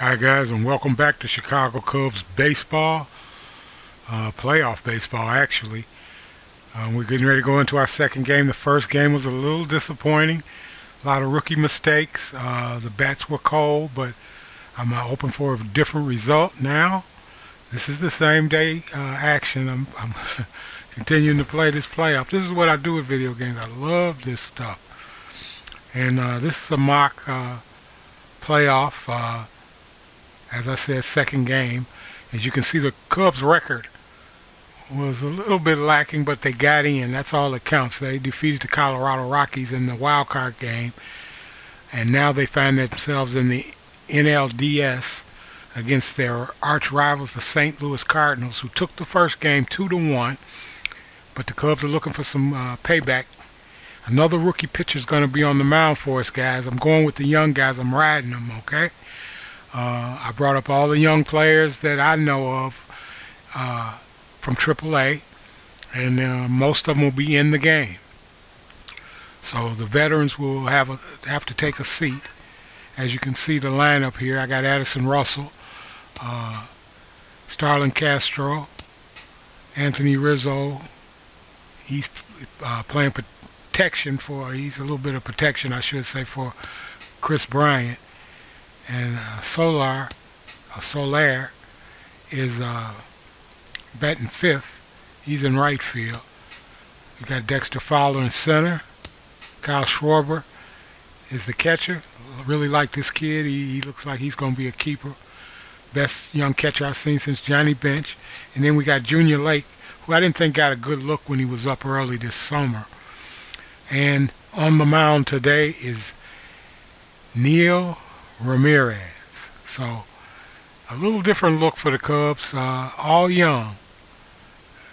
Hi guys and welcome back to Chicago Cubs baseball, uh, playoff baseball actually. Um, we're getting ready to go into our second game. The first game was a little disappointing, a lot of rookie mistakes. Uh, the bats were cold, but I'm uh, hoping for a different result now. This is the same day uh, action. I'm, I'm continuing to play this playoff. This is what I do with video games. I love this stuff. And uh, this is a mock playoff as I said, second game. As you can see, the Cubs' record was a little bit lacking, but they got in. That's all that counts. They defeated the Colorado Rockies in the wild card game, and now they find themselves in the NLDS against their arch rivals, the St. Louis Cardinals, who took the first game two to one. But the Cubs are looking for some uh, payback. Another rookie pitcher is going to be on the mound for us, guys. I'm going with the young guys. I'm riding them, okay? Uh, I brought up all the young players that I know of uh, from AAA, and uh, most of them will be in the game. So the veterans will have a, have to take a seat. As you can see the lineup here, I got Addison Russell, uh, Starlin Castro, Anthony Rizzo. He's uh, playing protection for, he's a little bit of protection, I should say, for Kris Bryant and uh, Solar, uh, Soler is uh, batting fifth. He's in right field. We got Dexter Fowler in center. Kyle Schwarber is the catcher. Really like this kid. He, he looks like he's going to be a keeper. Best young catcher I've seen since Johnny Bench. And then we got Junior Lake, who I didn't think got a good look when he was up early this summer. And on the mound today is Neil Ramirez. So a little different look for the Cubs, uh, all young.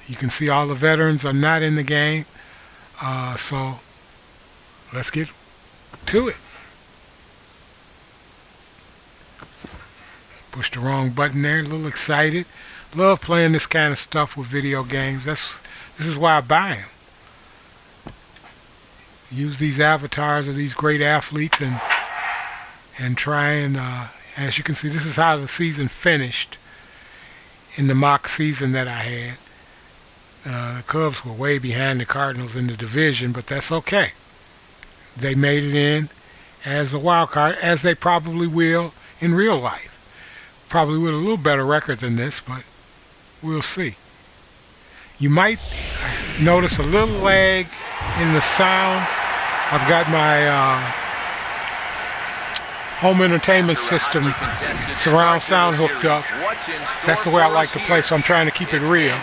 You can see all the veterans are not in the game. Uh, so let's get to it. Pushed the wrong button there, a little excited. Love playing this kind of stuff with video games. That's This is why I buy them. Use these avatars of these great athletes and and try and, uh, as you can see, this is how the season finished in the mock season that I had. Uh, the Cubs were way behind the Cardinals in the division, but that's okay. They made it in as a wild card, as they probably will in real life. Probably with a little better record than this, but we'll see. You might notice a little lag in the sound. I've got my uh, home entertainment system, surround sound hooked up. That's the way I like to play, so I'm trying to keep it real.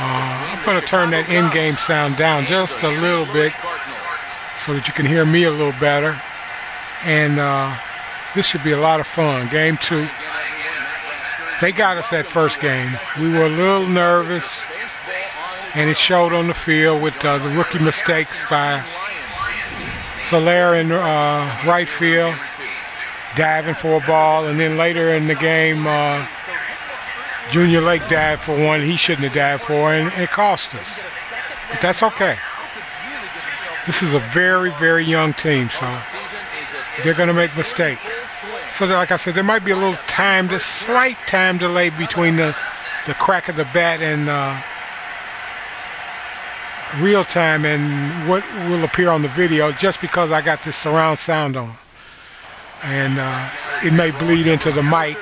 Uh, I'm going to turn that in-game sound down just a little bit so that you can hear me a little better. And uh, this should be a lot of fun. Game two. They got us that first game. We were a little nervous, and it showed on the field with uh, the rookie mistakes by Soler in uh, right field, diving for a ball, and then later in the game, uh, Junior Lake dived for one he shouldn't have dived for, and it cost us. But that's okay. This is a very, very young team, so they're going to make mistakes. So, like I said, there might be a little time, just slight time delay between the, the crack of the bat and uh, real time and what will appear on the video just because I got this surround sound on. And uh, it may bleed into the mic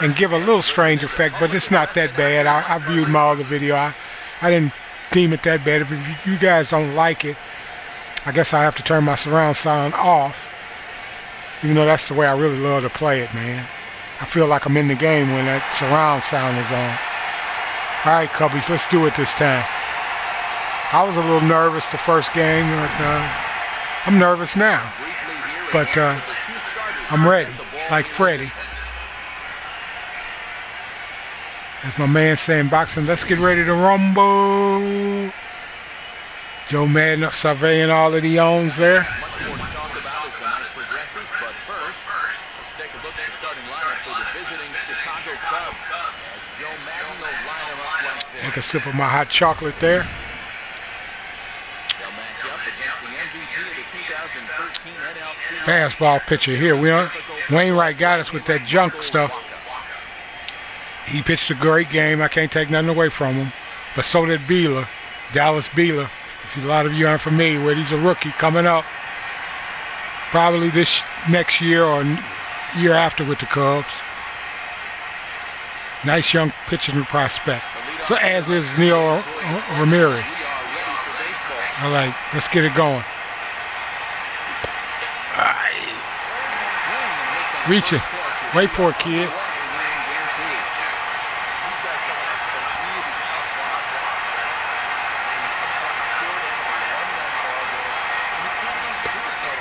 and give a little strange effect, but it's not that bad. I, I viewed my other video. I, I didn't deem it that bad. If you guys don't like it, I guess I have to turn my surround sound off, even though that's the way I really love to play it, man. I feel like I'm in the game when that surround sound is on. All right, Cubbies, let's do it this time. I was a little nervous the first game, but uh, I'm nervous now. But uh, I'm ready, like Freddie. As my man saying boxing, let's get ready to rumble. Joe Maddon surveying all of the owns there. Take a sip of my hot chocolate there. Fastball pitcher here. We are Wainwright got us with that junk stuff. He pitched a great game. I can't take nothing away from him. But so did Beeler, Dallas Beeler. If a lot of you aren't familiar with, he's a rookie coming up. Probably this next year or year after with the Cubs. Nice young pitching prospect. So as is Neil Ramirez. All right, let's get it going. Reach it. Wait for it, kid.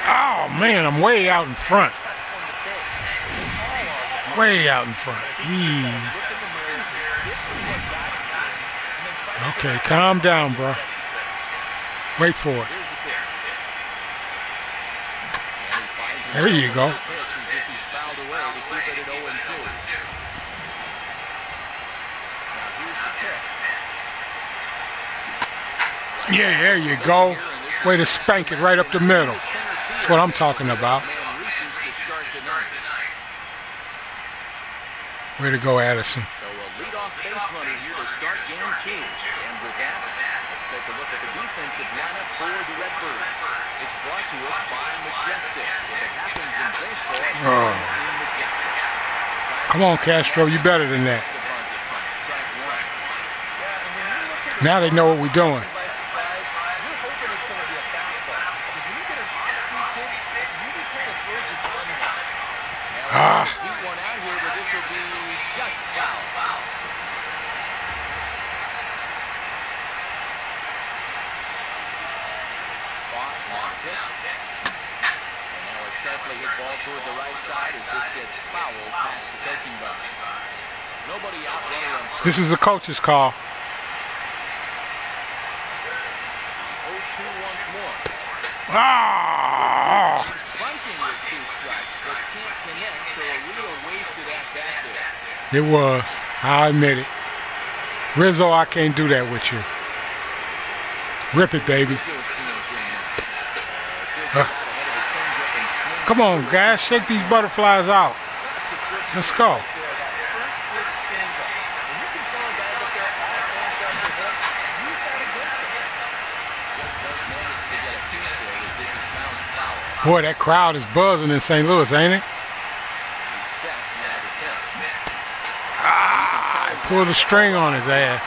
Oh man, I'm way out in front. Way out in front. Eee. Okay, calm down, bro. Wait for it. There you go. Yeah, there you go. Way to spank it right up the middle. That's what I'm talking about. Way to go, Addison. So a leadoff base runner here to start game two. And with that, let's take a look at the defensive lineup for the Redbirds. It's brought to us by Majestic. If it happens in baseball, Oh. Come on, Castro, you better than that. Now they know what we're doing. Ah. Heat one out here, but this will be just foul. Caught, knocked it. And now a sharply hit ball toward the right side as this gets fouled past the coaching box. Nobody out runner on This is the coach's call. 0-2 once more. Ah! It was. I admit it. Rizzo, I can't do that with you. Rip it, baby. Uh, come on, guys. Shake these butterflies out. Let's go. Boy, that crowd is buzzing in St. Louis, ain't it? Ah, pulled a string on his ass.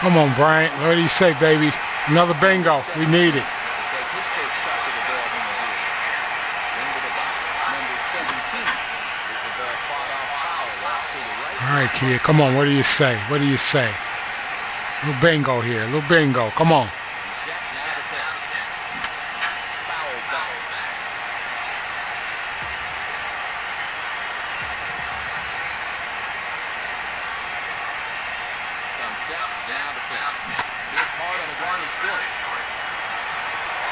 Come on, Bryant. What do you say, baby? Another bingo. We need it. All right, kid. Come on. What do you say? What do you say? Little bingo here. Little bingo. Come on.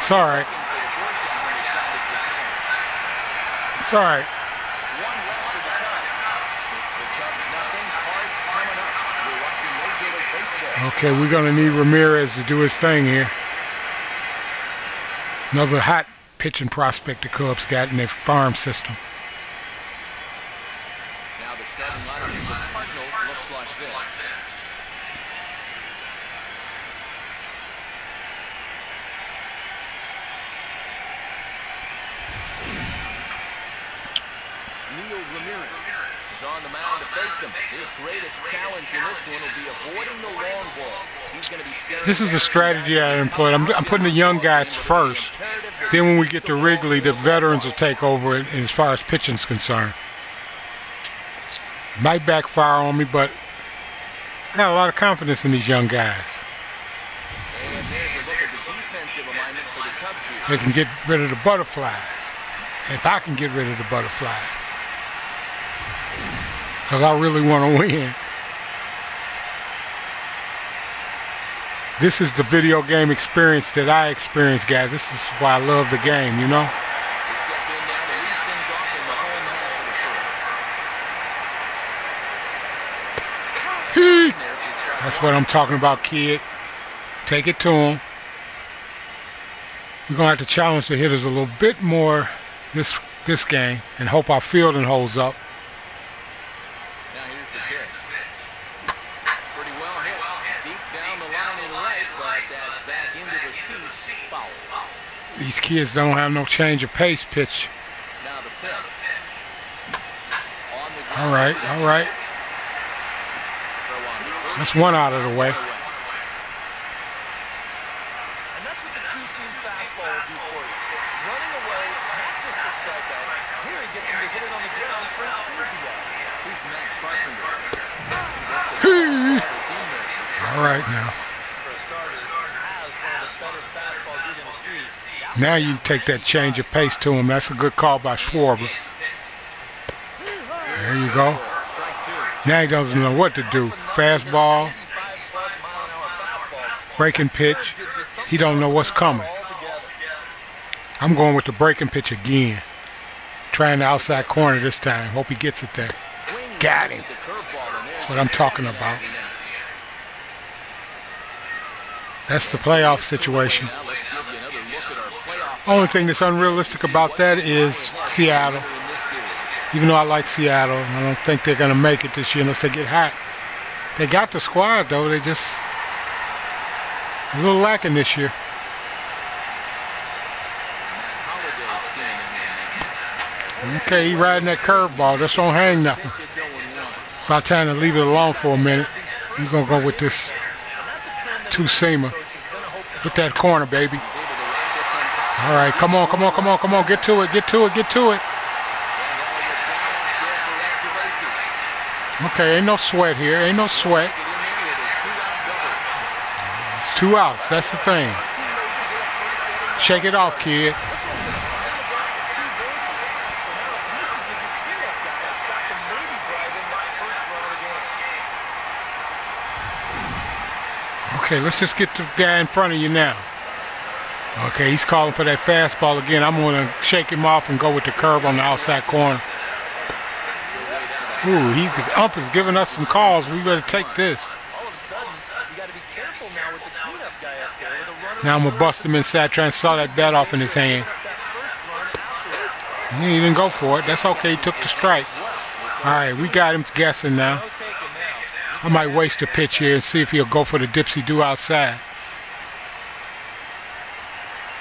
It's all right. It's all right. Okay, we're going to need Ramirez to do his thing here. Another hot pitching prospect the Cubs got in their farm system. His greatest challenge in this one will be avoiding the long ball. This is a strategy I employed. I'm, I'm putting the young guys first. Then when we get to Wrigley, the veterans will take over as far as pitching's concerned. Might backfire on me, but I got a lot of confidence in these young guys. They can get rid of the butterflies. If I can get rid of the butterflies. Because I really want to win. This is the video game experience that I experience, guys. This is why I love the game, you know? They step in now to lead things off in the home half of the first. Hee! There's the strike. That's what I'm talking about, kid. Take it to him. We're going to have to challenge the hitters a little bit more this this game and hope our fielding holds up. Now here's the pitch. Pretty well hit. Deep down the line in right, but that's back into the seats. Foul. These kids don't have no change of pace pitch. All right, all right. That's one out of the way. away. And that's what the two-seam fastball will do for you. Running away, not just a strikeout. Here he gets him to hit it on the ground for enthusiasm. Here's Matt Carpenter. Hey. The teammate. All right now. For a starter, has one of the better fastballs you're going to see. Now you take that change of pace to him. That's a good call by Schwarber. There you go. Now he doesn't know what to do. Fastball, 85-plus mile-an-hour fastballs. breaking pitch. He don't know what's coming. I'm going with the breaking pitch again. Trying the outside corner this time. Hope he gets it there. Got him. That's what I'm talking about. That's the playoff situation. Now let's give you another look at our playoff Only thing that's unrealistic about that is Seattle. Even though I like Seattle, I don't think they're going to make it this year unless they get hot. They got the squad though. They just a little lacking this year. Okay, he riding that curveball. This don't hang nothing. About time to leave it alone for a minute. We're gonna go with this two seamer. With that corner, baby. He's able to ride this one back. All right, come on, come on, come on, come on. Get to it, get to it, get to it. Okay, ain't no sweat here. Ain't no sweat. It's two outs. That's the thing. Shake it off, kid. Okay, let's just get the guy in front of you now. Okay, he's calling for that fastball again. I'm going to shake him off and go with the curve on the outside corner. Ooh, he, the ump is giving us some calls. We better take this. Now I'm going to bust him inside, trying to saw that bat off in his hand. He didn't go for it. That's okay. He took the strike. All right, we got him guessing. Now. I might waste a pitch here and see if he'll go for the dipsy do outside.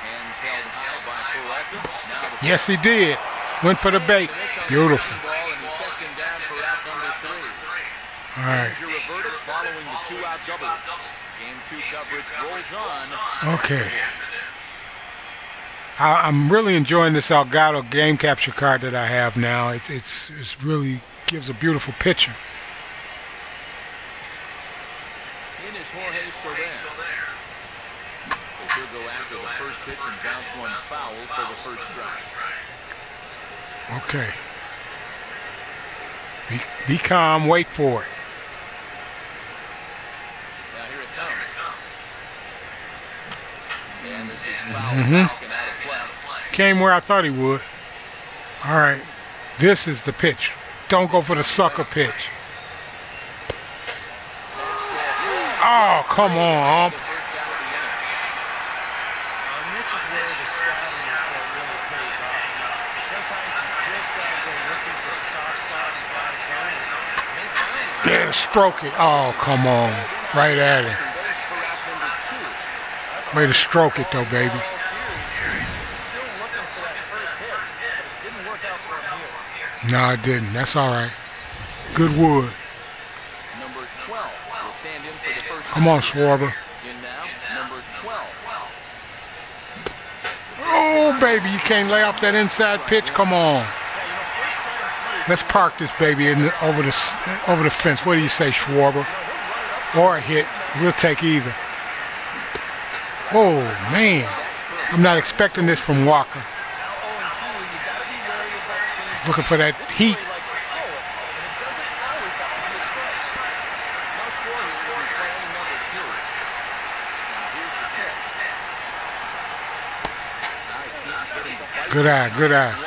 Hands held high by Peralta. Now the Yes, he did. Went for the bait. Beautiful. All right. Okay. I, I'm really enjoying this Elgato game capture card that I have now. It's it's it's really gives a beautiful picture. In is Jorge Soler. As he'll go after the first pitch and bounce one foul for the first strike. Okay. Be, be calm. Wait for it. Now here it comes. And this is mm-hmm. foul. Falcon out of play. Came where I thought he would. All right. This is the pitch. Don't go for the sucker pitch. Oh, come on, ump. The first out of the inning. And this is where the scouting report really pays off. Sometimes you just got to go looking for a soft spot and try to go. And they found it. Yeah, stroke it. Oh, come on. Right at two. Way to stroke it, though, baby. Hit, it didn't. No. That's all right. Good wood. Number 12 will stand in for the first Come on, Schwarber. Number 12. Oh, baby, you can't lay off that inside pitch. Come on. Let's park this baby in the, over the over the fence. What do you say, Schwarber? Or a hit. We'll take either. Oh man, I'm not expecting this from Walker. Now 0 2, you got to be wary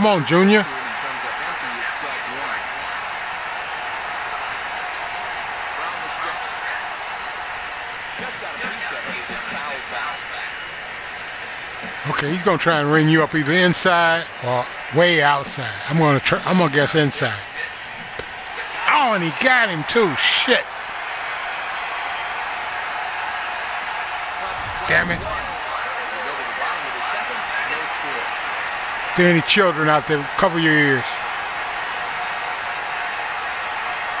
It's on, Junior. Okay, he's gonna try and ring you up either inside or way outside. I'm gonna try. I'm gonna guess inside. Oh, and he got him too. Shit. Damn it. We go to the bottom of the second. No score. There any children out there, cover your ears.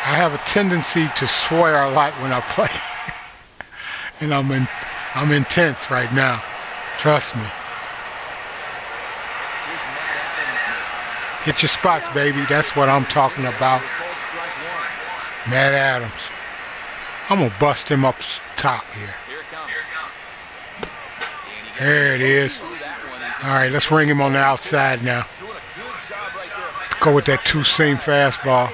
I have a tendency to swear a lot when I play. and I'm in, I'm intense right now. Trust me. Hit your spots, baby. That's what I'm talking about. Matt Adams. I'm gonna bust him up top here. There it is. through that one. He's All right, let's ring him on the outside now. Go with that fastball.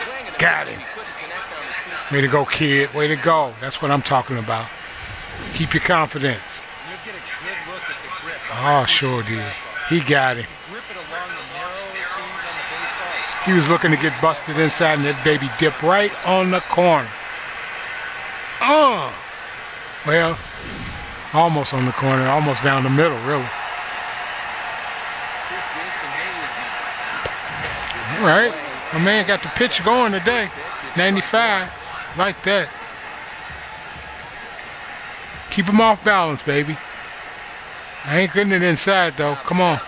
Swing and a Got him. Two. Way to go, kid. Way to go. That's what I'm talking about. Keep your confidence. Oh, sure did. He got. It He was looking to get busted inside, and that baby dipped right on the corner. Oh, well, almost on the corner, almost down the middle, really. All right, my man got the pitch going today. 95, like that. Keep him off balance, baby. I ain't getting it inside though. Come on.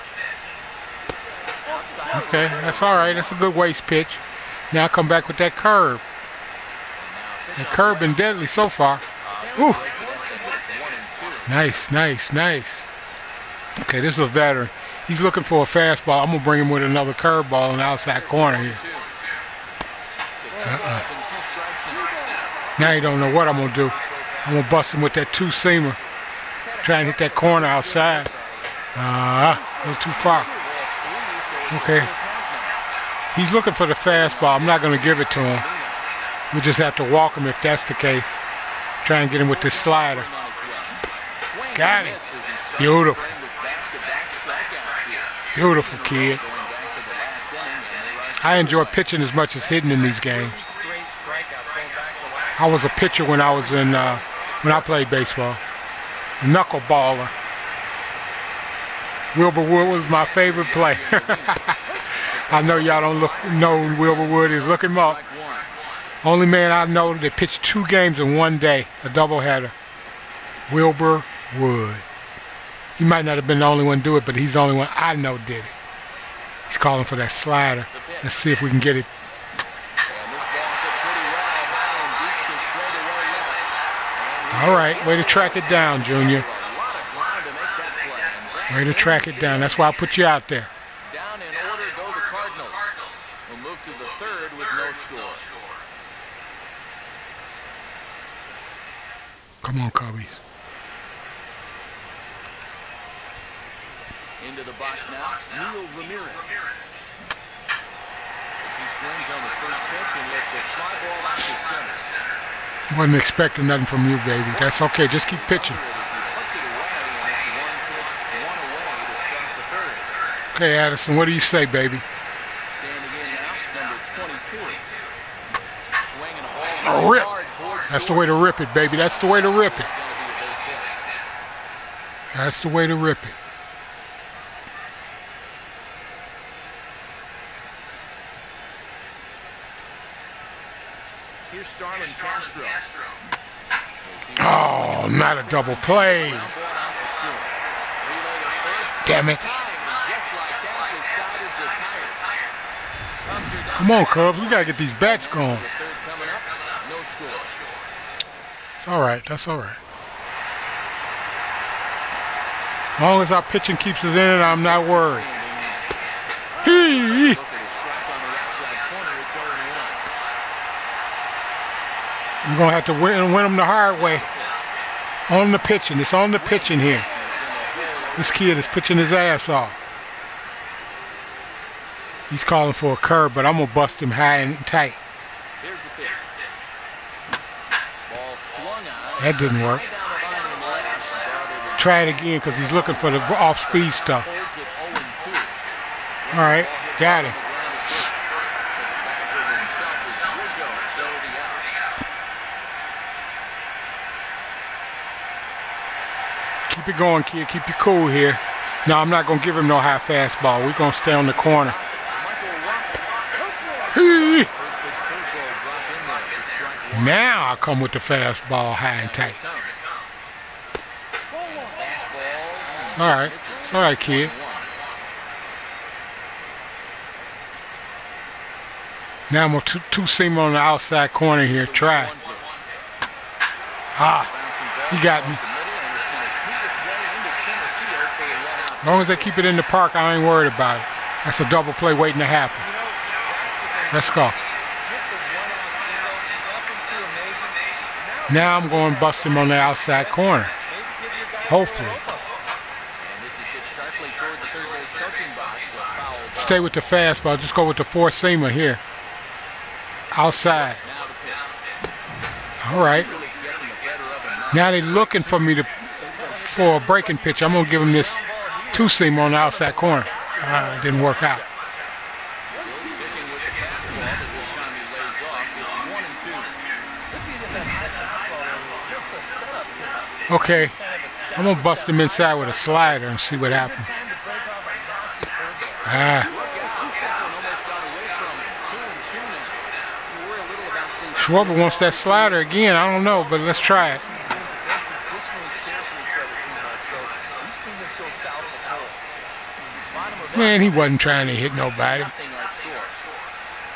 Okay, that's all right. That's a good waist pitch. Now come back with that curve. That curve been deadly so far. Ooh. Nice, nice, nice. Okay, this is a veteran. He's looking for a fastball. I'm gonna bring him with another curveball in the outside corner here. Uh-uh. Now you don't know what I'm gonna do. I'm gonna bust him with that two seamer. Try and hit that corner outside. Uh, a little too far. Okay. He's looking for the fastball. I'm not gonna give it to him. We just have to walk him if that's the case. Try and get him with this slider. Got him. Beautiful. Beautiful kid. I enjoy pitching as much as hitting in these games. I was a pitcher when I was in uh, when I played baseball. Knuckleballer. Wilbur Wood was my favorite player. I know y'all don't look know Wilbur Wood is. Look him up. Only man I know that pitched two games in one day, a doubleheader. Wilbur Wood. He might not have been the only one to do it, but he's the only one I know did it. He's calling for that slider. Let's see if we can get it. All right, way to track it down, Junior. Way to track it down. That's why I put you out there. Down in order go the Cardinals. We'll move to the third with no score. Come on, Cubbies. Into the box now, Neil Ramirez. He swings on the first pitch and lets a fly ball out to center. Wasn't expecting nothing from you, baby. That's okay. Just keep pitching. As he puts it away, and it's one pitch, one away to start the third. Okay, Addison, what do you say, baby? Standing in now, number 22. Swinging a ball A rip. That's the way to rip it, baby. That's the way to rip it. Gonna be a base hit. That's the way to rip it. Here's Starlin Castro. Oh, not a double play. Damn it. Come on, Cubs. We got to get these bats going. It's all right. That's all right. As long as our pitching keeps us in it, I'm not worried. Hee. We're gonna have to win, win them the hard way. On the pitching. It's on the pitching here. This kid is pitching his ass off. He's calling for a curve, but I'm gonna bust him high and tight. Here's the pitch. Ball swung on. That didn't work. Try it again because he's looking for the off-speed stuff. holds it 0-2. All right, got it. Keep it going, kid. Keep you cool here. No, I'm not gonna give him no high fastball. We're gonna stay on the corner. Hee. Now I come with the fastball high and tight. It's all right. It's all right, kid. Now I'm gonna two, two seam on the outside corner here. Try. Ah, he got me. As long as they keep it in the park, I ain't worried about it. That's a double play waiting to happen. Let's go. Now I'm going to bust him on the outside corner. Hopefully. Stay with the fastball. Just go with the four seamer here. Outside. All right. Now they're looking for me to for a breaking pitch. I'm gonna give him this two seam on the outside corner. Uh, didn't work out. Okay, I'm gonna bust him inside with a slider and see what happens. Ah. Schwarber wants that slider again. I don't know, but let's try it. Man, he wasn't trying to hit nobody.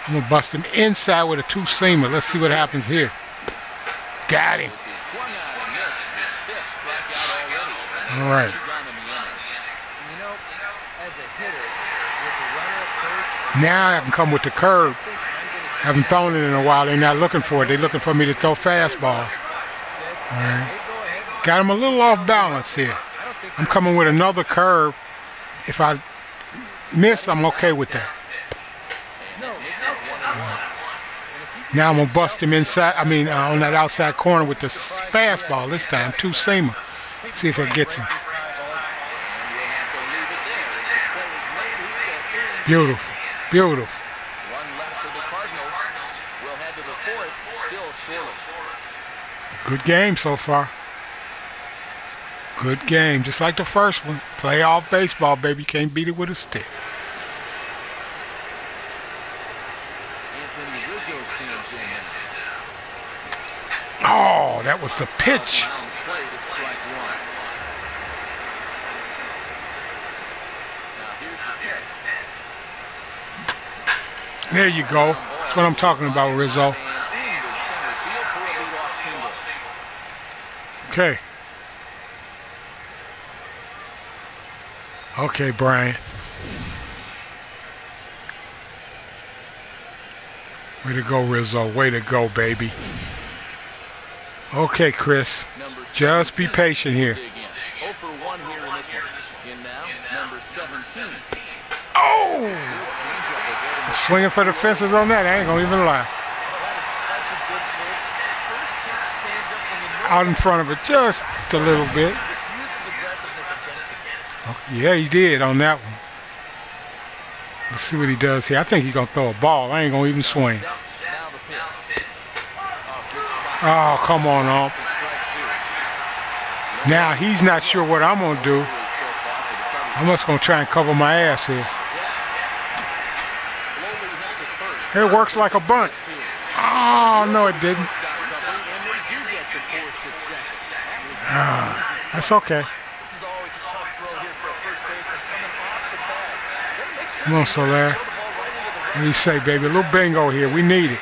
I'm gonna bust him inside with a two seamer. Let's see what happens here. Got him. All right. Now I can come with the curve. Haven't thrown it in a while. They're not looking for it. They're looking for me to throw fastballs. All right. Got him a little off balance here. I'm coming with another curve. If I miss, I'm okay with that. Now I'm gonna bust him inside. I mean, uh, on that outside corner with the fastball this time, two seamer. See if it gets him. Beautiful, beautiful. Good game so far. Good game, just like the first one. Playoff baseball, baby. Can't beat it with a stick. Oh, that was the pitch. There you go. That's what I'm talking about, Rizzo. Okay. Okay, Brian. Way to go, Rizzo. Way to go, baby. Okay, Kris. Just be patient here. Swinging for the fences on that. I ain't gonna even lie. Out in front of it just a little bit. Yeah, he did on that one. Let's see what he does here. I think he's gonna throw a ball. I ain't gonna even swing. Oh, come on, Ump. Now he's not sure what I'm gonna do. I'm just gonna try and cover my ass here. It works like a bunt. Oh, no, it didn't. Ah, that's okay. Come on, Soler. What do you say, baby? A little bingo here. We need it.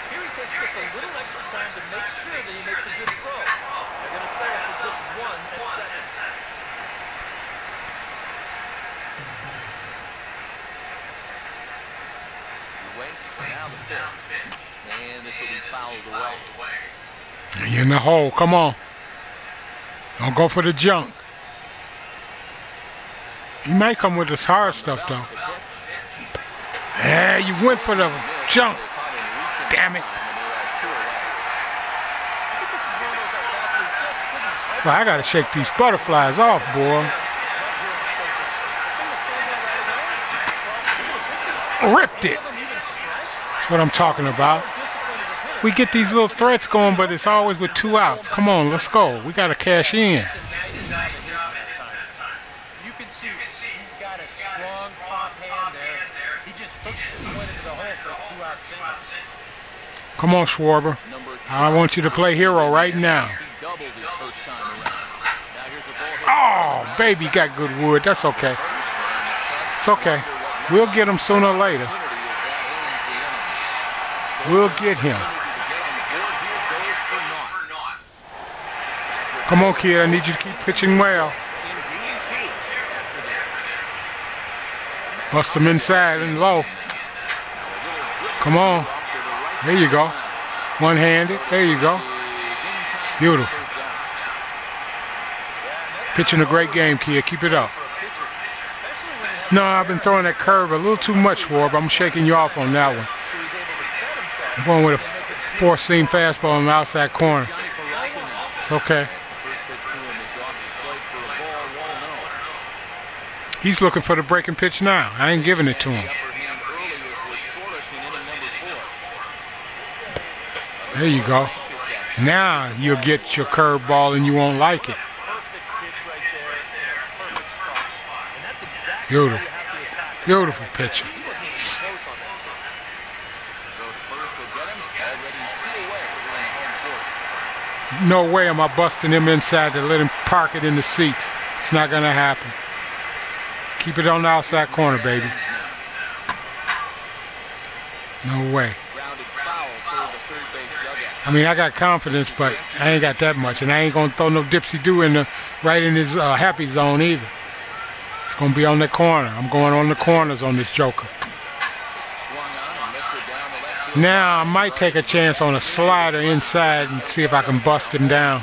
Come on. Don't go for the junk. He might come with this hard stuff, though. Yeah, you went for the junk. Damn it. Well, I gotta shake these butterflies off, boy. Ripped it. That's what I'm talking about. We get these little threats going, but it's always with two outs. Come on, let's go. We gotta cash in. You can see he's got a strong top hand there. He just hooks the point into the hole for a two-out single. Come on, Schwarber. I want you to play hero right now. He doubled his first time around. Now here's a ball hit Oh, baby got good wood. That's okay. It's okay. We'll get him sooner or later. We'll get him. Come on, kid. I need you to keep pitching well. Bust him inside and low. Come on. There you go. One-handed. There you go. Beautiful. Pitching a great game, kid. Keep it up. No, I've been throwing that curve a little too much, Warb. I'm shaking you off on that one. I'm going with a four-seam fastball on the outside corner. It's okay. He's looking for the breaking pitch now. I ain't giving it to him. There you go. Now you'll get your curveball and you won't like it. Beautiful. Beautiful pitcher. No way am I busting him inside to let him park it in the seats. It's not going to happen. Keep it on the outside corner, baby. No way. I mean, I got confidence, but I ain't got that much, and I ain't gonna throw no dipsy do in the right in his uh, happy zone either. It's gonna be on the corner. I'm going on the corners on this Joker. Now I might take a chance on a slider inside and see if I can bust him down.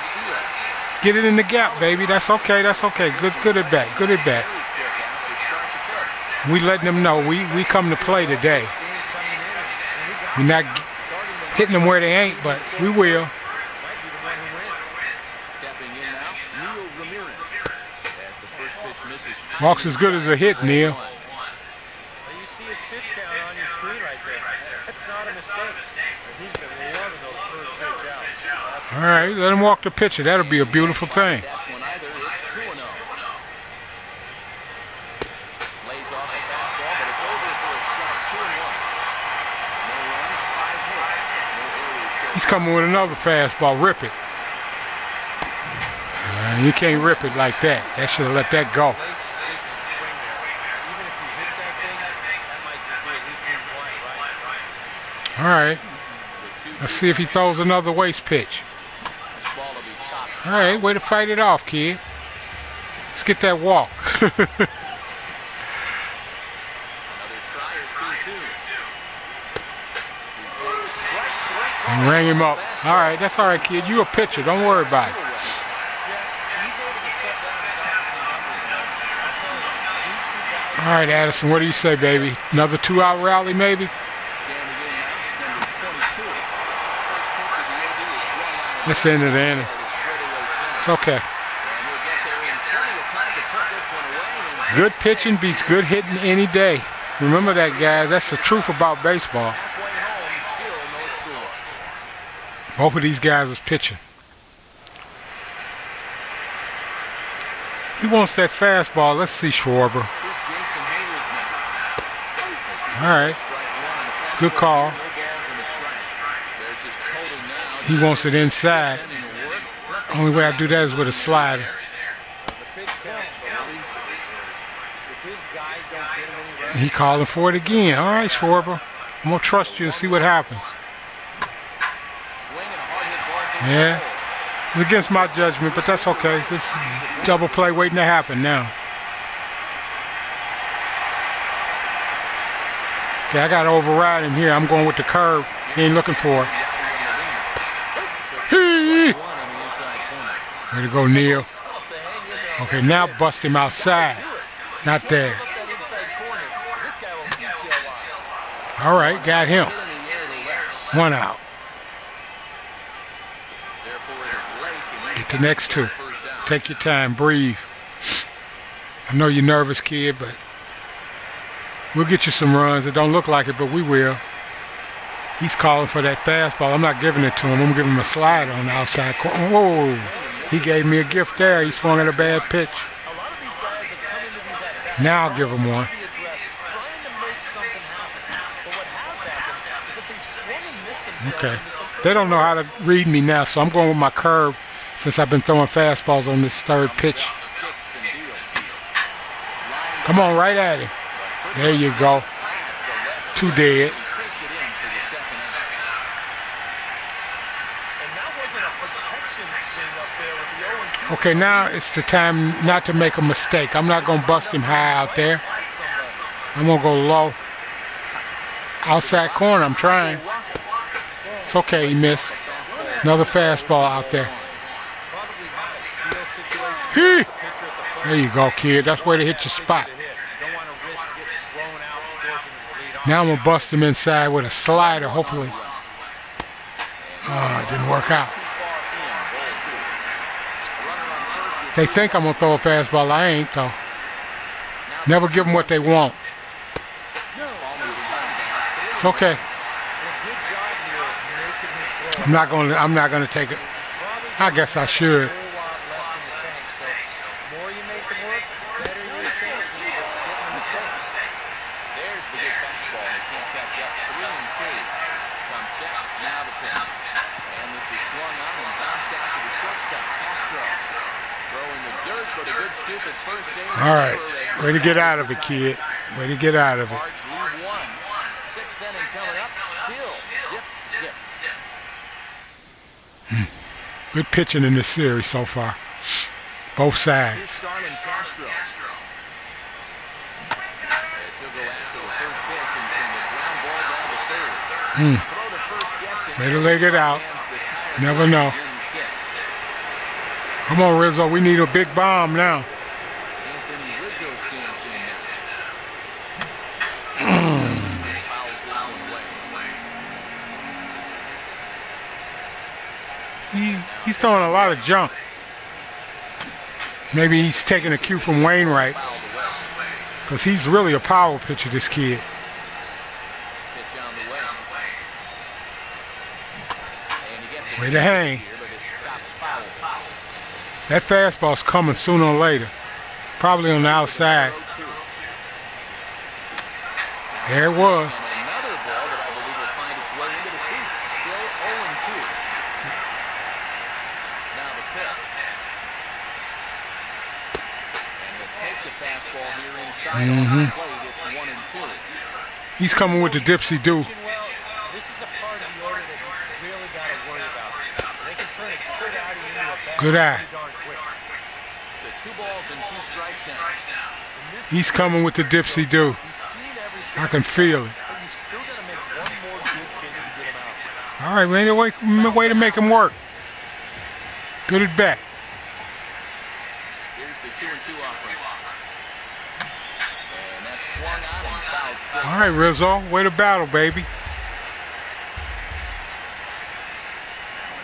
Get it in the gap, baby. That's okay. That's okay. Good, good at bat. Good at bat. We letting them know we we come to play today. We're not hitting them where they ain't, but we will. Walks as good as a hit, Neil. You see his pitch count on your screen right there. That's not a mistake. He's been loving those first pitch outs. All right, let him walk the pitcher. That'll be a beautiful thing. He's coming with another fastball. Rip it. Uh, you can't rip it like that. That should have let that go. All right. Let's see if he throws another waste pitch. All right, way to fight it off, kid. Let's get that walk. and ring him up. All right, that's all right, kid. You a pitcher. Don't worry about it. All right, Addison, what do you say, baby? Another two-hour rally, maybe? The end the inning. It's okay. Good pitching beats good hitting any day. Remember that, guys. That's the truth about baseball. Both of these guys is pitching. He wants that fastball. Let's see Schwarber. All right. Good call. He wants it inside. To. Only way I do that is with a slider. He calling for it again. All right, Schwarber. I'm gonna trust you and see what happens. Yeah. It's against my judgment, but that's okay. This is double play waiting to happen now. Okay, I got to override him here. I'm going with the curve. He ain't looking for it. Hee! One on the inside corner. Way to go, Neil. Okay, now bust him outside. Not there. All right, got him. One out. Get the next two. Take your time. Breathe. I know you're nervous, kid, but we'll get you some runs. It don't look like it, but we will. He's calling for that fastball. I'm not giving it to him. I'm giving him a slide on the outside corner. Whoa! He gave me a gift there. He swung at a bad pitch. Now I'll give him one. Okay. They don't know how to read me now, so I'm going with my curve since I've been throwing fastballs on this third pitch. Come on, right at him. There you go. Two dead. Takes it in for the second out. And that wasn't a protection swing up there with the 0 2. Okay, now it's the time not to make a mistake. I'm not going to bust him high out there. I'm going to go low. Outside corner, I'm trying. It's okay, he missed. Another fastball out there. There you go, kid. That's where to hit your spot. Now I'm going to bust him inside with a slider, hopefully. Oh, it didn't work out. They think I'm going to throw a fastball. I ain't, though. Never give them what they want. It's okay. I'm not going to, I'm not going to take it. I guess I should. a whole lot left in the tank. So more you make them work, better your chance of getting a mistake. There's the good fastball. They can't catch up. Three and two. From set. Now the pitch. And this is swung on and bounced out to the shortstop. Castro. Throwing the dirt, but a good scoop at first base. All right. Way to get out of it, kid. Way to get out of it. Cards lead one. Sixth inning coming up. Still zip, zip. Good pitching in this series so far. Both sides. Starlin Castro. As he'll go after the first pitch and send the ground ball down to third. Hmm. Throw to first. Way to leg it out. Never know. Come on, Rizzo. We need a big bomb now. Anthony Rizzo stands in there. Fouls this one away. He, he's throwing a lot of junk. Maybe he's taking a cue from Wainwright because he's really a power pitcher, this kid. Way. To hang. That fastball's coming sooner or later. Probably on the outside. There it was. And another ball that I believe will find its way into the seats. Still 0 2. Now the pitch. And he'll take the fastball here inside Mhm. on the plate. It's 1 and 2. He's coming with the dipsy do. Well, this is a part of the order that you really got to worry about. They can turn a good outing into a bad Good eye. pretty darn quick. So two balls and two strikes now. And this He's coming with the dipsy do. He's I can feel it. good. All right, man. the Way, way to make him work. Good at bat. Here's the 2 and 2 offering. And that's swung on and fouled straight. All right, Rizzo. Way to battle, baby.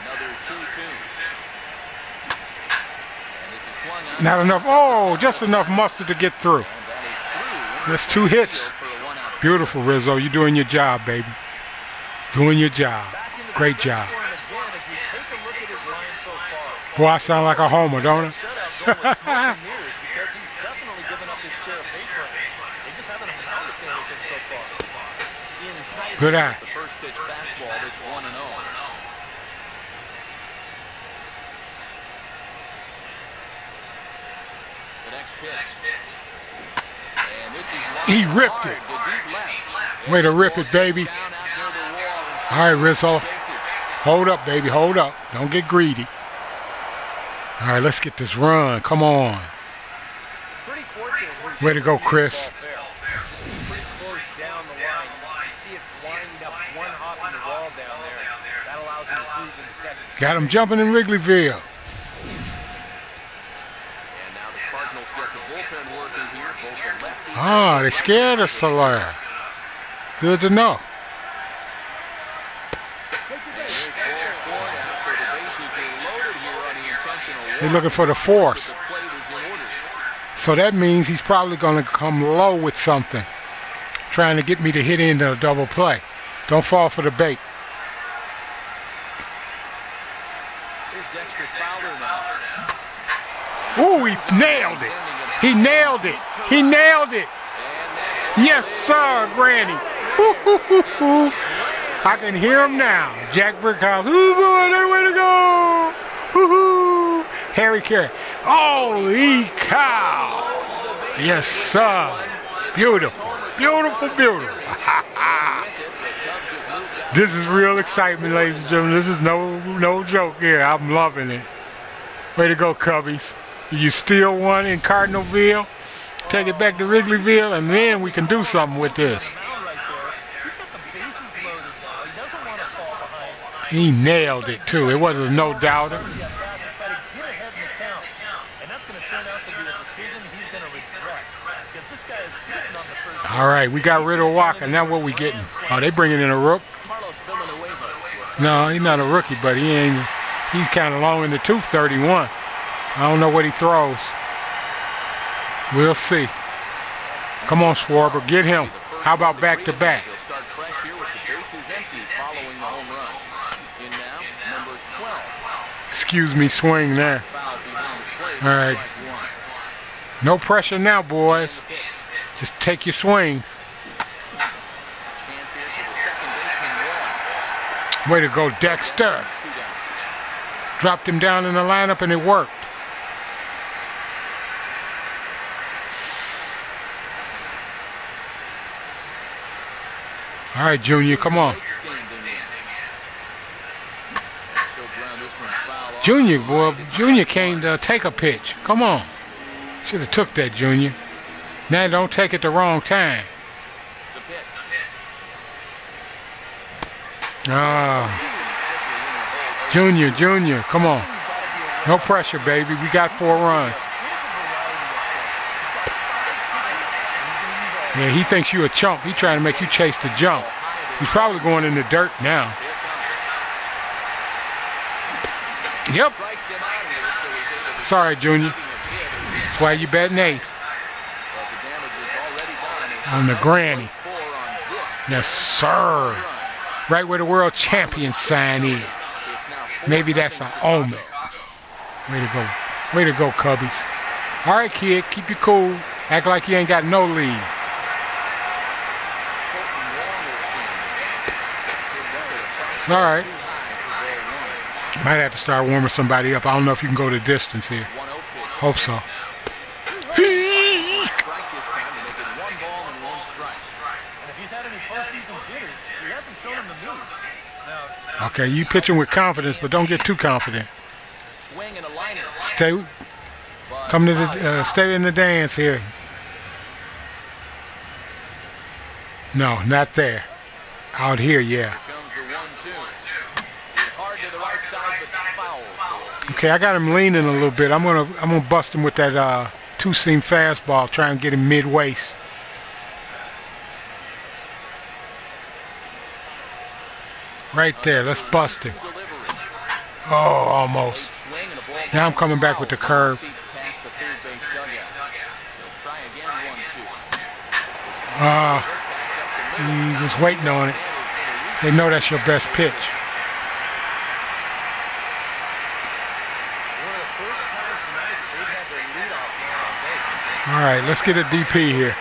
Another 2 2. And this is swung on. Not enough. Oh, just enough mustard to get through. That is two hits. Beautiful, Rizzo. You're doing your job, baby. Doing your job. Great job. Boy, I sound like a homer, don't I? Good eye. The first pitch fastball is 1 0. The next pitch. he ripped it. Way to rip it, baby. All right, Rizzo. Hold up, baby. Hold up. Don't get greedy. All right, let's get this run. Come on. Way to go, Kris. Got him jumping in Wrigleyville. Ah, they scared us, Soler. Good to know. They're looking for the force. So that means he's probably going to come low with something, trying to get me to hit into a double play. Don't fall for the bait. Here's Dexter Fowler now. Ooh, he nailed it. He nailed it. He nailed it. Yes, sir, Granny. I can hear him now. Jack Brickhouse. Who's going that way to go? Hoo-hoo. Harry Caray. Holy cow. Yes, sir. Beautiful. Beautiful, beautiful. this is real excitement, ladies and gentlemen. This is no no joke here. I'm loving it. Way to go, Cubbies. You steal one in Cardinalville, take it back to Wrigleyville, and then we can do something with this. He nailed it, too. It wasn't no doubter. All right, we got rid of Walker. Now what we getting? Oh, they bringing in a rook? No, he's not a rookie, but he ain't. He's kind of long in the tooth, 31. I don't know what he throws. We'll see. Come on, Schwarber, get him. How about back to back? He'll start fresh here with the bases empty following the home run. In now, number 12. Excuse me, swing there. Foul behind the plate. All right. No pressure now, boys. Just take your swings. Chance here for the second baseman, Wall. Way to go, Dexter. Dropped him down in the lineup and it worked. All right, Junior, come on. Junior, boy, Junior came to take a pitch. Come on. Should have took that, Junior. Now don't take it the wrong time. Ah, Junior, Junior, come on. No pressure, baby. We got four runs. Yeah, he thinks you a chump. He trying to make you chase the jump. He's probably going in the dirt now. Yep. Sorry, Junior. That's why you eighth is already done. on the granny. Yes, sir. Right where the world champion sign is. Maybe that's an omen. Way to go. Way to go, Cubbies. All right, kid, keep you cool. Act like you ain't got no lead. It's all right. Might have to start warming somebody up. I don't know if you can go the distance here. Hope so. Strike this time to make it one ball and one strike. And if he's had any postseason jitters, he hasn't shown him the move. Now, Okay, you pitching with confidence, but don't get too confident. Swing and a liner. Stay, come to the, uh, stay in the dance here. No, not there. Out here, yeah. comes the one-two. Hit hard to the right side, but foul. for a Okay, I got him leaning a little bit. I'm gonna, I'm gonna bust him with that uh, two-seam fastball. Try and get him mid-waist. Right there. Let's bust him. Oh, almost. Now I'm coming back with the curve. One-two. Uh, he was waiting on it. They know that's your best pitch. one of the first times tonight they've had their leadoff man on base. All right, let's get a DP here.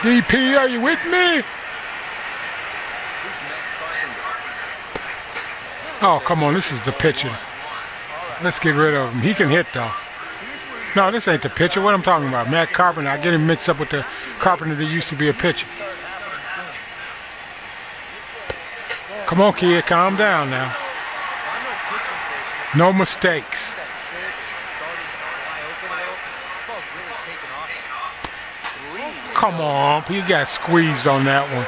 DP, are you with me? Oh, come on, this is the pitcher. Let's get rid of him. He can hit though. No, this ain't the pitcher. What I'm talking about, Matt Carpenter. I get him mixed up with the Carpenter that used to be a pitcher. Come on, kid, calm down now. No mistakes. That pitch started wide open though. Ball's really taking off. Three. Come on, you got squeezed on that one.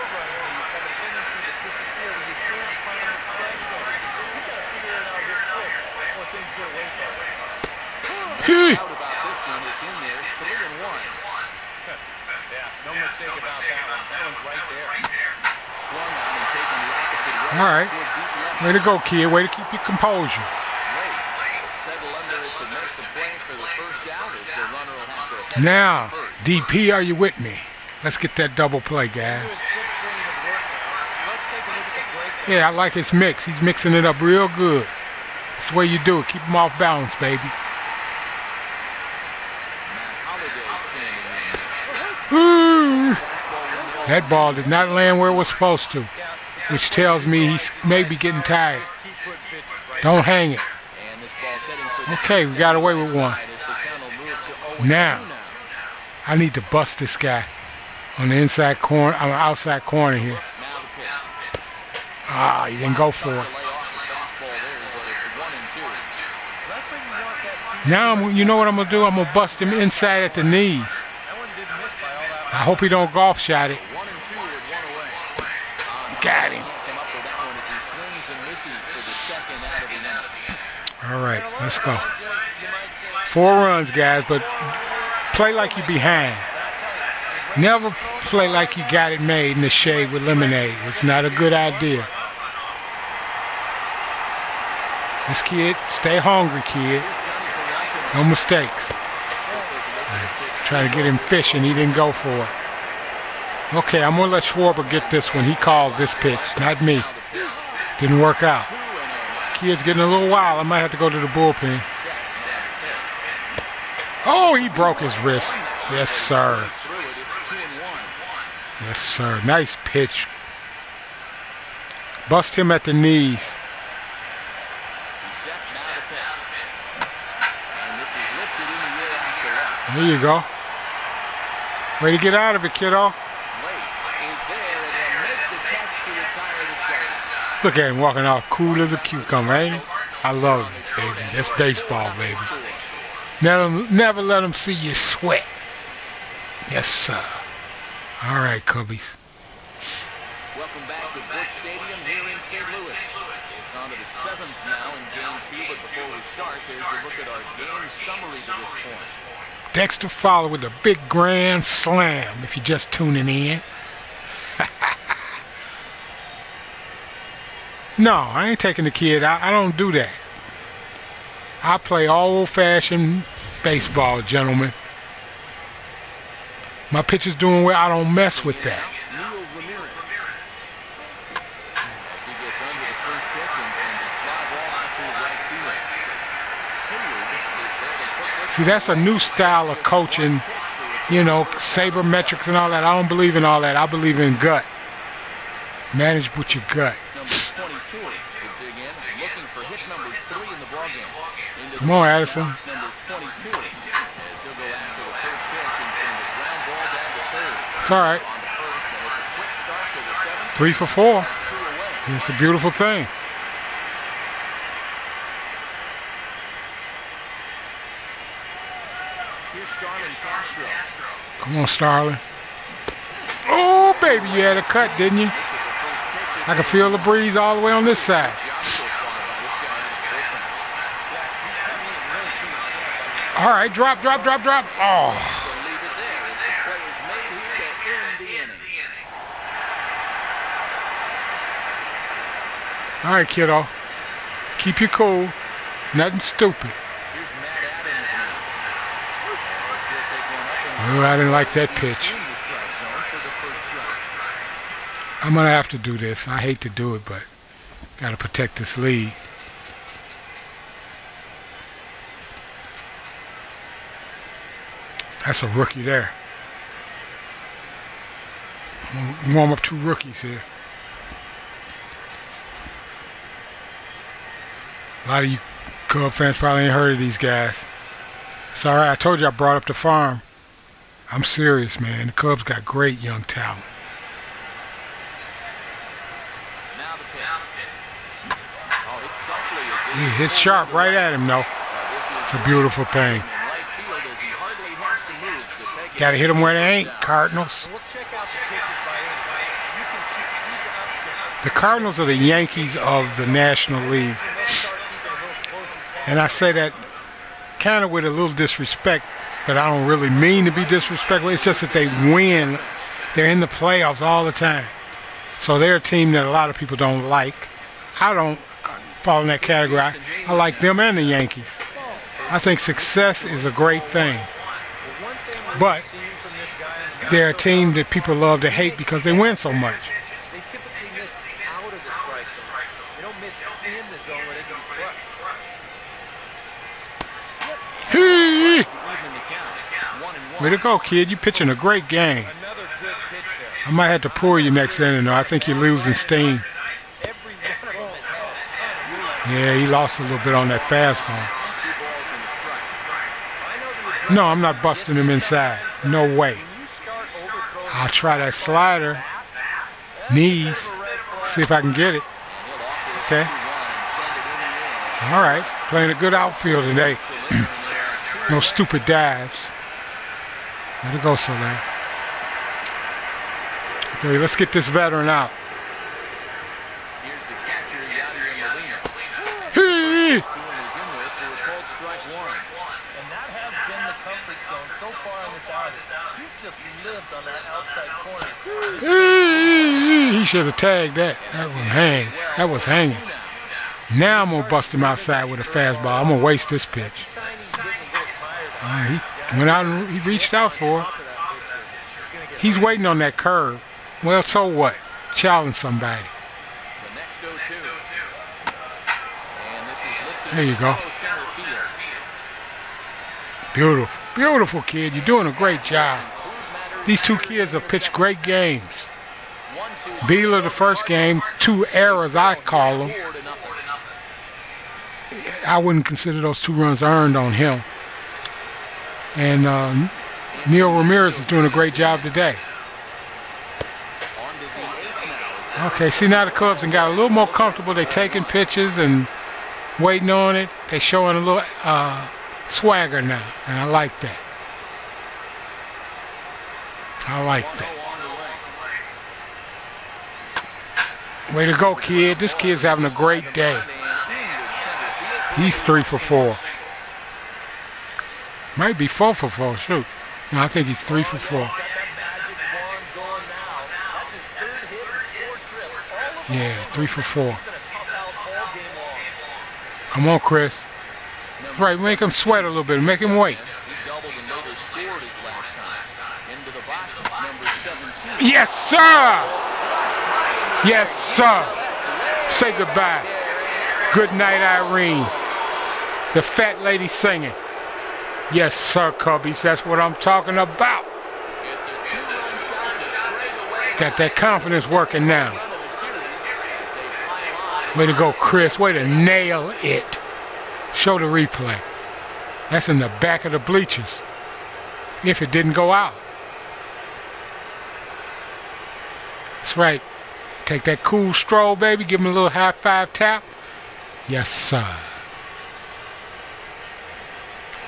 All right. Way to go, kid. Way to keep your composure. Now. DP, are you with me? Let's get that double play, guys. Yeah, I like his mix. He's mixing it up real good. That's the way you do it. Keep him off balance, baby. Ooh, that ball did not land where it was supposed to, which tells me he's maybe getting tired. Don't hang it. Okay, we got away with one. side as the count will move to 0 Now. I need to bust this guy on the inside corner, on the outside corner here. Ah, he didn't go for it. Now, I'm, you know what I'm gonna do? I'm gonna bust him inside at the knees. I hope he don't golf shot it. Got him. All right, let's go. Four runs, guys, but play like you behind. Never play like you got it made in the shade with lemonade. It's not a good idea. This kid, stay hungry, kid. No mistakes. Try to get him fishing, he didn't go for it. Okay, I'm gonna let Schwarber get this one. He called this pitch, not me. Didn't work out. Kid's getting a little wild. I might have to go to the bullpen. Oh, he broke his wrist. Yes, sir. Yes, sir. Nice pitch. Bust him at the knees. There you go. Way to get out of it, kiddo. Look at him walking off cool as a cucumber, ain't he? I love it, baby. That's baseball, baby. Never, never let them see you sweat. Yes, sir. All right, Cubbies. Welcome back to Busch Stadium here in St. Louis. It's on to the seventh now in game two, but before we start, there's a look at our game summary to this point. Dexter Fowler with a big grand slam if you're just tuning in. no, I ain't taking the kid out. I don't do that. I play old fashioned baseball, gentlemen. My pitcher's doing well. I don't mess with that. See, that's a new style of coaching, you know, sabermetrics and all that. I don't believe in all that. I believe in gut. Manage with your gut. A quick start to the seventh. Three for four. It's a beautiful thing. Come on, Starlin. Oh, baby, you had a cut, didn't you? I can feel the breeze all the way on this side. Job so far by this guy in his bullpen. All right, drop, drop, drop, drop. Oh, to all right, kiddo. Keep you cool. Nothing stupid. Oh, I didn't like that pitch. I'm gonna have to do this. I hate to do it, but gotta protect this lead. That's a rookie there. Warm up two rookies here. A lot of you Cub fans probably ain't heard of these guys. It's all right. I told you I brought up the farm. I'm serious, man. The Cubs got great young talent. He this hit sharp right at him, though. It's a beautiful thing. Got to hit them where they ain't, Cardinals. And we'll check out the pitches by anybody. You can see he's up to The Cardinals are the Yankees of the National League. They start keeping a little closer And I say that kind of with a little disrespect, but I don't really mean to be disrespectful. It's just that they win. They're in the playoffs all the time. So they're a team that a lot of people don't like. I don't uh, fall in that category. I, I like them and the Yankees. I think success is a great thing. But one thing we've But seen from this guy in the they're a team that people love to hate because they win so much. They typically miss out of the strike zone. They don't miss in the zone where they can be crushed. Hey! Even the count. One and one. Way to go, kid. You're pitching a great game. Another good pitch there. I might have to pull you next inning, though. I think you're losing steam. Every one of them has had a ton of Yeah, he lost a little bit on that fastball. Two balls and a strike. I know the No, I'm not busting him inside. No way. I'll try that slider. Knees. See if I can get it. Okay. All right. Playing a good outfield today. no stupid dives. Let it go, Soler. Okay, let's get this veteran out. Here's the catcher, Yadier Molina. Hey! Two in his in-list, so we're called strike one. And that has been the comfort zone so far in this outing. He's He should have tagged that. That was hang. That was hanging. Now I'm gonna bust him outside with a fastball. I'm gonna waste this pitch. He went out and he reached out for. get He's waiting on that curve. Well, so what? Challenge somebody. The next 0-2. And this is Lipson There you go. Beautiful, beautiful kid. You're doing a great job. These two kids have pitched great games. Beeler the first game, two errors I call them. I wouldn't consider those two runs earned on him. And uh, Neil Ramirez is doing a great job today. Okay, see now the Cubs and got a little more comfortable. They taking pitches and waiting on it. They showing a little uh, swagger now, and I like that. I like that. Way to go, kid. This kid's having a great day. He's three for four. Might be four for four, shoot. No, I think he's three for four. Yeah, three for four. Come on, Kris. Right, make him sweat a little bit. Make him wait. Yes, sir. Yes, sir. Say goodbye. Good night, Irene. The fat lady singing. Yes, sir, Cubbies. That's what I'm talking about. Got that confidence working now. Way to go, Kris. Way to nail it. Show the replay. That's in the back of the bleachers. If it didn't go out. That's right. Take that cool stroll, baby. Give him a little high five tap. Yes, sir.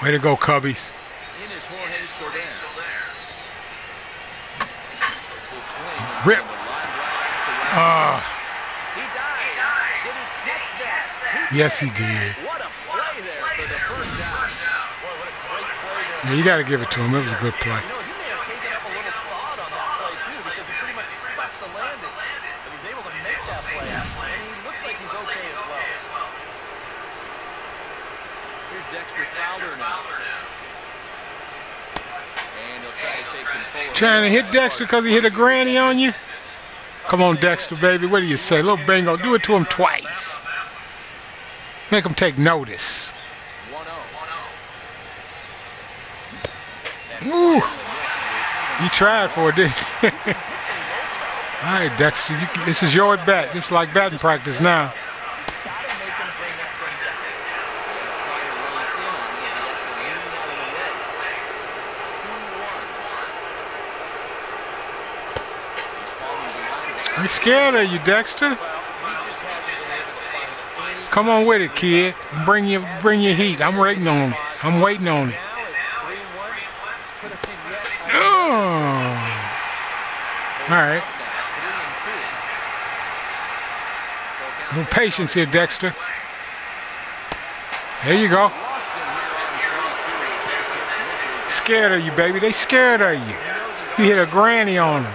Way to go, Cubbies. In is Jorge Soler. It's a swing. Rip. And the line right at the right. Ah, He died. Did he catch that? yes, he did. What a play there for the first down. Boy, what a great play there. Yeah, you got to give it to him. It was a good play. Trying to hit Dexter because he hit a granny on you? Come on, Dexter, baby. What do you say? Little bingo. Do it to him twice. Make him take notice. Ooh. You tried for it, didn't you? All right, Dexter. You, this is your at bat. Just like batting practice now. Gotta make him bring that thing down. We scared of you, Dexter. Come on with it, kid. Bring your bring your heat. I'm waiting on it. I'm waiting on it. Now at 3 1, it's put a yet. Oh. All right. A little patience here, Dexter. There you go. Scared of you, baby. They scared of you. You hit a granny on them.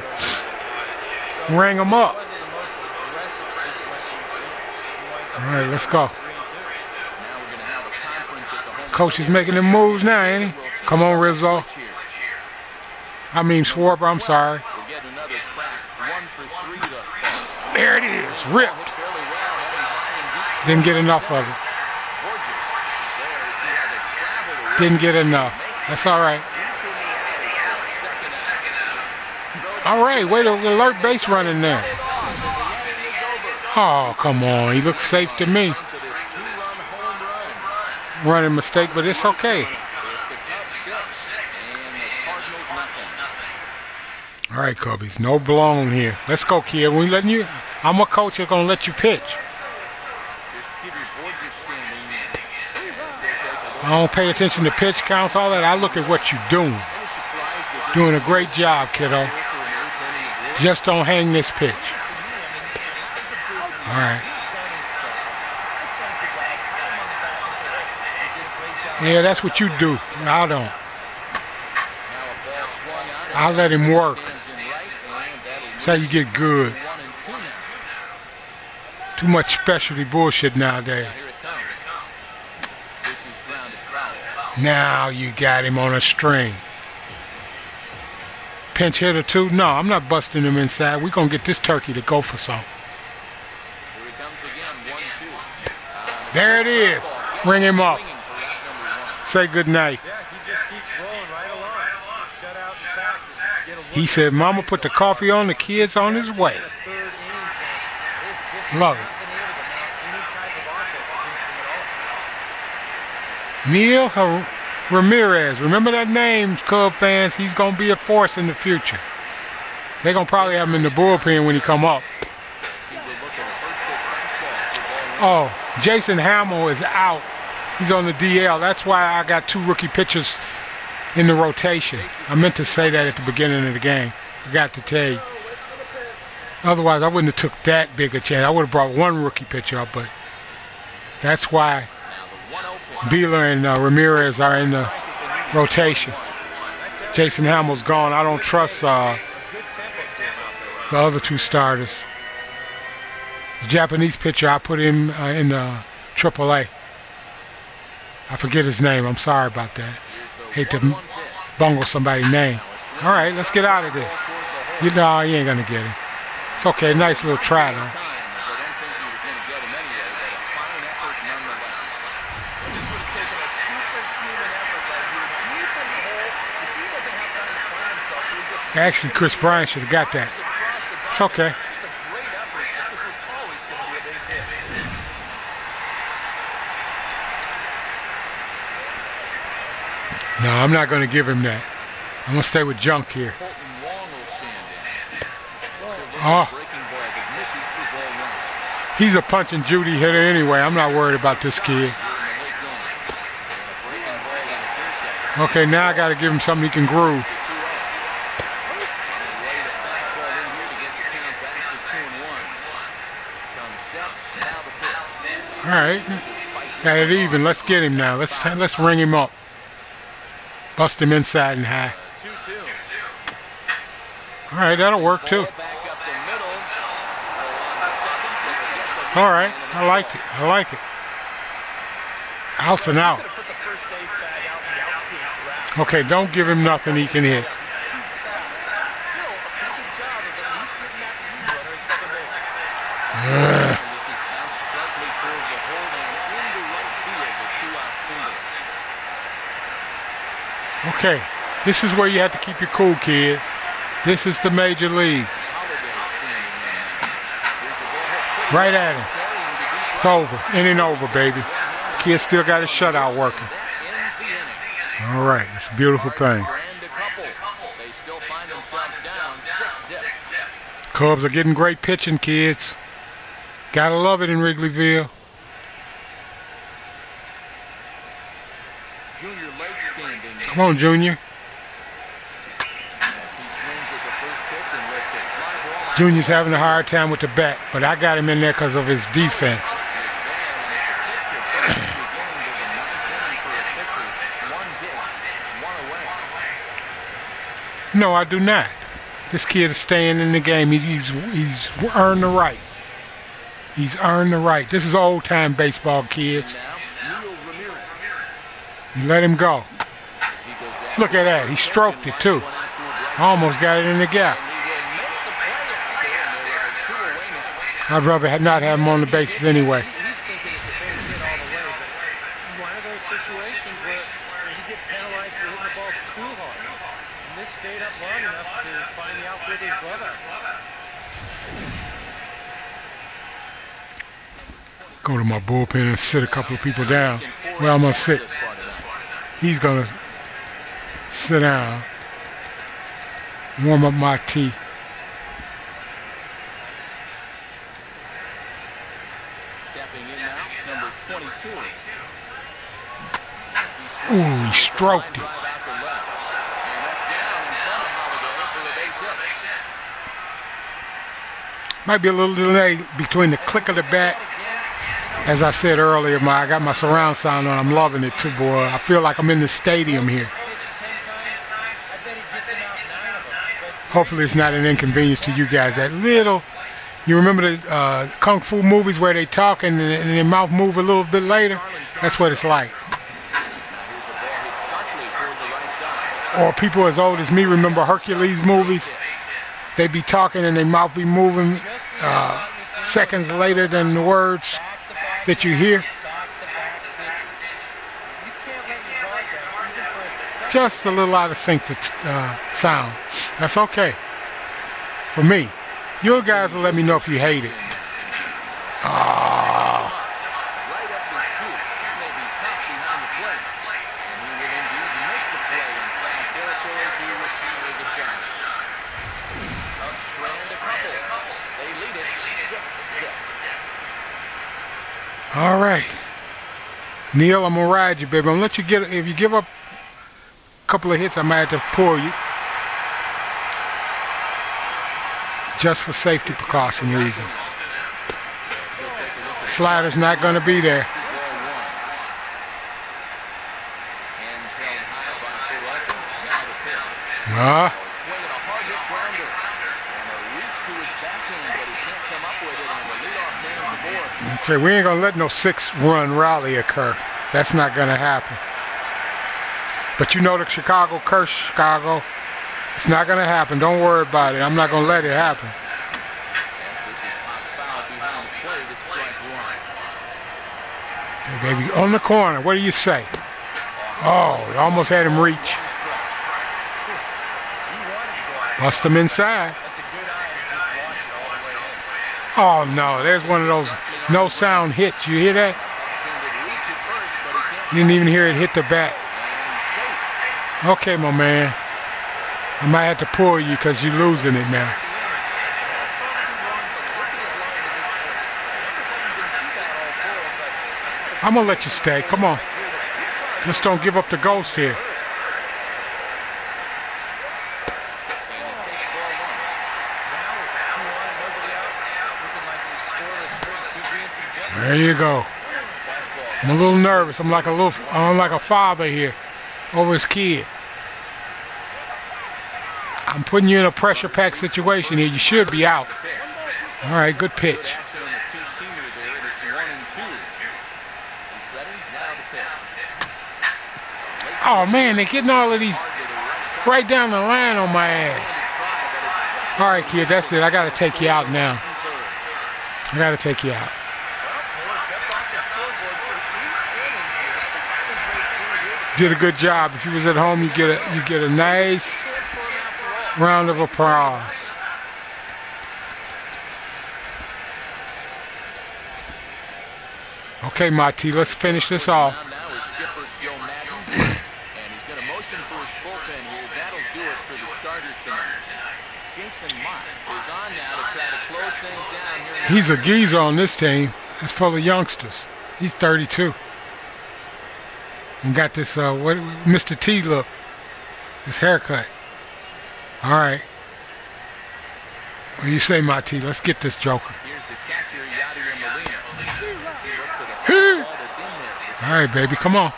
Rang them up. All right, let's go. 3 and 2. Coach is making the moves now, ain't he? Come on, Rizzo. I mean, Schwarber, I'm sorry. There it is. Ripped. Didn't get enough of it. Didn't get enough. That's all right. All right, way to alert base running there. Oh, come on. He looks safe to me. Running mistake, but it's okay. All right, Cubbies. No blown here. Let's go, kid. We letting you. I'm a coach. I'm gonna let you pitch. I don't pay attention to pitch counts, all that. I look at what you're doing. Doing a great job, kiddo. Walker and eighth inning of this Just don't hang this pitch. All right. Yeah, that's what you do. I don't. I'll let him work. That's how you get good. Too much specialty bullshit nowadays. Now you got him on a string. Pinch hitter too? No, I'm not busting him inside. We're gonna get this turkey to go for some. There it is. Ring him up. Say good night. He said, Mama put the coffee on, the kid's on his way. Love it. to. Neil Har- Ramirez. Remember that name, Cub fans. He's going to be a force in the future. They're going to probably have him in the bullpen when he come up. Oh, Jason Hammel is out. He's on the DL. That's why I got two rookie pitchers in the rotation. I meant to say that at the beginning of the game. Forgot to tell you. Otherwise, I wouldn't have took that big a chance. I would have brought one rookie pitcher up, but that's why Now the 1-0 pitch. Beeler and uh, Ramirez are in the rotation. Jason Hammel's gone. I don't trust uh, to the other two starters. The Japanese pitcher, I put him uh, in the AAA. I forget his name. I'm sorry about that. Hate to bungle somebody's name. All right, let's get out of this. You know, you ain't gonna get it. It's okay. Nice little try though. Time, as I don't think he was going to get him anyway, but a fine effort nonetheless. This would have taken a superhuman effort right here, deep in the hole. You see, he doesn't have time to find himself, so he just Actually, Kris Bryant should have got that. It's okay. Going to. No, I'm not gonna give him that. I'm gonna stay with junk here. Oh, he's a punch and Judy hitter anyway. I'm not worried about this kid. Okay, now I gotta give him something he can groove. And ready to fastball in here to get the count back to two and one. Comes set, now the pitch. All right, got it even. Let's get him now. Let's let's ring him up. Bust him inside and high. All right, that'll work too. All right, I like it. I like it. Outs and out. Out. Okay, don't give him nothing he can hit. He's too fast. Still, a pretty good job of at least getting that lead runner at second base. And this is bounced sharply towards the hole and into right field. A two-out single. Okay, this is where you have to keep your cool, kid. This is the major leagues. In. Right at him. It's over. Inning over, baby. Kid still got his shutout working. All right, it's a beautiful thing. Cubs are getting great pitching, kids. Gotta love it in Wrigleyville. Junior late standing. Come on, Junior. As he swings at the first pitch and lets it fly on, Junior. Junior's having a hard time with the bat, but I got him in there because of his defense. No, I do not. This kid is staying in the game. He- He's he's earned the right. He's earned the right. This is old time baseball, kids. You let him go. Look at that. He stroked it too. to. Almost got it in the gap. I'd rather not have him on the bases anyway. To. Go to my bullpen and sit a couple of people down. Well, I'm sit. Part of that. He's gonna sit down, warm up my tea. Stepping in now, number 22. Ooh, he stroked it. Drive out to left. And that's down in front of Holliday for a base hit. Might be a little delay between the click of the bat. As I said earlier, my I got my surround sound on. I'm loving it too, boy. I feel like I'm in the stadium here. Pitches 10 times, I bet he gets him out nine of them. But Hopefully, it's not an inconvenience to you guys. That little, you remember the uh, kung fu movies where they talk and, and their mouth move a little bit later? That's what it's like. Or people as old as me remember Hercules movies. They be talking and their mouth be moving uh, seconds later than the words that you hear. Just a little out of sync to uh, sound. That's okay. For me. You guys will let me know if you hate it. Ah, Right up the chute. That may be tough behind the plate. And he will indeed make the play in foul territory as he receives the shot. Upstrand a couple. They lead it 6-6. all right. Neil, I'm gonna ride you, baby. I'm gonna let you get. If you give up a couple of hits, I might have to pull you, just for safety precaution reasons. Slider's not be there. Reach to his backhand, but he can't come up with it. And the leadoff man the board. okay. We ain't gonna let no six-run rally occur. That's not gonna happen. But you know the Chicago curse, Chicago. It's not gonna happen. Don't worry about it. I'm not gonna let it happen. Baby, on the corner. What do you say? Oh, almost had him reach. To. Bust him inside. To. Oh no, there's one of those no sound hits. You hear that? You didn't even hear it hit the bat. Okay, my man. I might have to pull you because you're losing it now. I'm gonna let you stay. Come on. Just don't give up the ghost here. There you go. I'm a little nervous. I'm like a little. I'm like a father here over his kid. Putting you in a pressure pack situation here. You should be out. All right, good pitch. Oh man, they're getting all of these right down the line on my ass. All right, kid, that's it. I gotta take you out now. I gotta take you out. Did a good job. If you was at home, you get a you get a nice round of applause. Okay, Motte, let's finish this off. Now, now is skipper Joe Maddon, and he's going to motion for his bullpen here. That'll do it for the starters tonight. Jason Motte is on now to He's a geezer on this team. It's full of youngsters. He's 32. And got this, uh, what, Mr. T look. His haircut. All right. What do you say, my T? Let's get this joker. All right, baby, come on.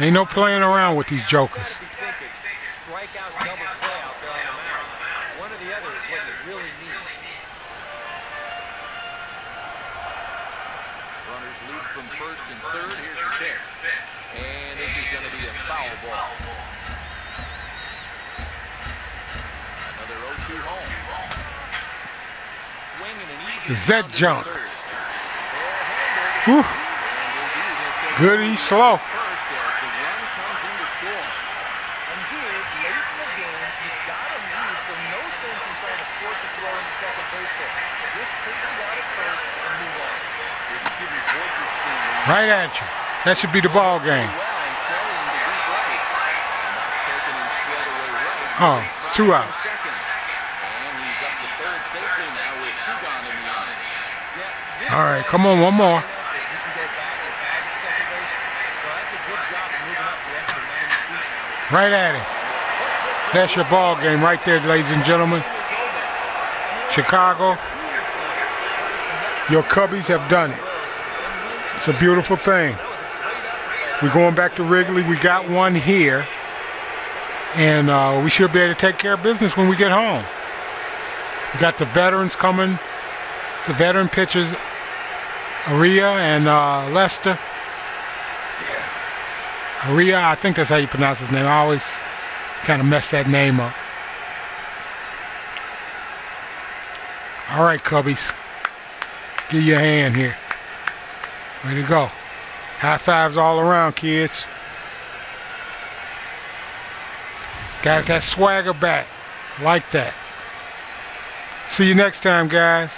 Ain't no playing around with these jokers. Runners lead from first and third. Here's the pitch. And this is going to be a foul ball. Give your voice a swing. Right at you. That should be the ball game. Well, and carrying up the extra 90 feet now. Right at him. That's your ball game right there, ladies and gentlemen. Chicago, your Cubbies have done it. It's a beautiful thing. We're going back to Wrigley. We got one here. And uh, we should be able to take care of business when we get home. We got the veterans coming, the veteran pitchers, Aria and uh, Lester. Aria, I think that's how you pronounce his name. I always kind of mess that name up. All right, Cubbies. Give you a hand here. Way to go. High fives all around, kids. Got that swagger back. Like that. See you next time, guys.